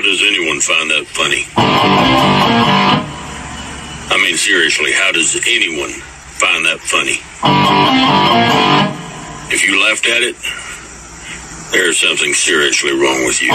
How does anyone find that funny? I mean, seriously, how does anyone find that funny? If you laughed at it, there's something seriously wrong with you.